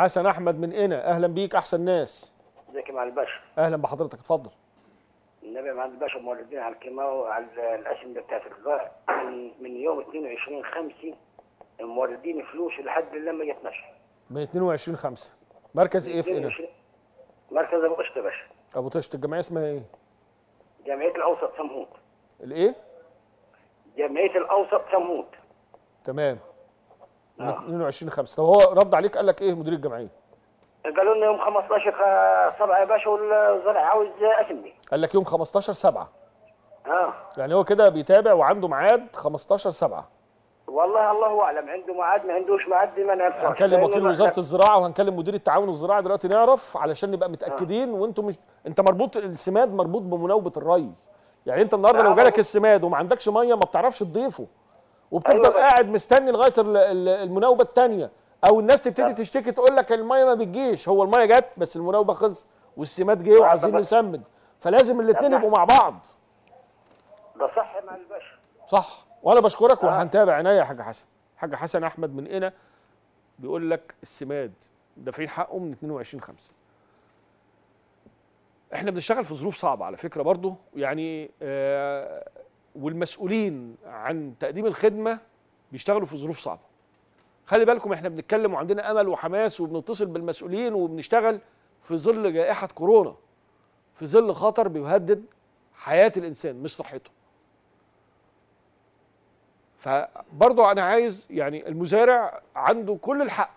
حسن أحمد من هنا أهلا بيك أحسن ناس. ازيك يا معالي الباشا؟ أهلا بحضرتك اتفضل. النبي يا معالي الباشا موردين على الكيماوي وعلى الأسم ده بتاعت الغاء من, من يوم 22 5 موردين فلوس لحد لما جت من 22 5 مركز إيه في هنا 22 مركز أبو قشطة يا باشا. أبو طشت الجمعية اسمها إيه؟ جمعية الأوسط سمهوت الإيه؟ جمعية الأوسط سمهوت تمام. 22 5 طب هو رد عليك قال لك إيه مدير الجمعية؟ قالوا لنا يوم 15 خ- سبعة يا باشا والزرع عاوز أسمي. قال لك يوم 15 7 آه. يعني هو كده بيتابع وعنده ميعاد 15 7 والله الله أعلم عنده ميعاد ما عندوش ميعاد دي ما نعرفش. هنكلم وكيل وزارة الزراعة وهنكلم مدير التعاون الزراعي دلوقتي نعرف علشان نبقى متأكدين وأنتم مش أنت مربوط السماد مربوط بمناوبة الري. يعني أنت النهارده لو آه. جالك السماد وما عندكش مية ما بتعرفش تضيفه. وبتفضل أيوة. قاعد مستني لغاية ال- ال- المناوبة الثانية أو الناس تبتدي آه. تشتكي تقول لك المية ما بتجيش. هو المية جت بس المناوبة خلصت والسماد جه وعايزين نسمد. فلازم الاثنين يبقوا مع بعض. ده صح معالي الباشا صح. وأنا بشكرك آه. وهنتابع عينيا يا حاج حسن. حاج حسن أحمد من هنا بيقول لك السماد دافعين حقه من 22 5 إحنا بنشتغل في ظروف صعبة على فكرة برضو. يعني آه والمسؤولين عن تقديم الخدمة بيشتغلوا في ظروف صعبة. خلي بالكم إحنا بنتكلم وعندنا أمل وحماس وبنتصل بالمسؤولين وبنشتغل في ظل جائحة كورونا في ظل خطر بيهدد حياة الإنسان مش صحته. فبرضو أنا عايز يعني المزارع عنده كل الحق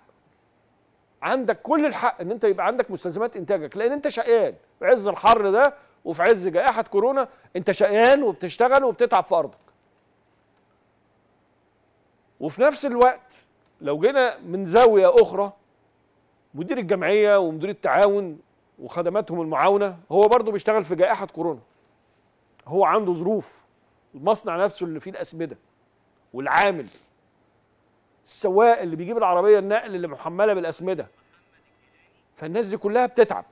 عندك كل الحق إن أنت يبقى عندك مستلزمات إنتاجك لأن أنت شقيان. في عز الحر ده وفي عز جائحة كورونا أنت شقيان وبتشتغل وبتتعب في أرضك. وفي نفس الوقت لو جينا من زاوية أخرى مدير الجمعية ومدير التعاون وخدماتهم المعاونة هو برضه بيشتغل في جائحة كورونا. هو عنده ظروف المصنع نفسه اللي فيه الأسمدة والعامل السواق اللي بيجيب العربية النقل اللي محملة بالأسمدة فالناس دي كلها بتتعب.